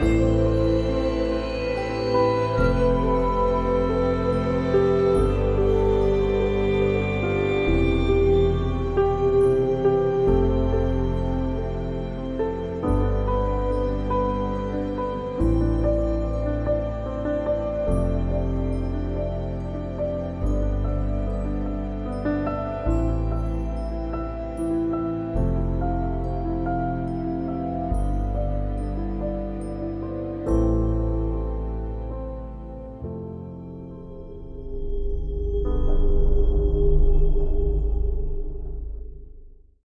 Música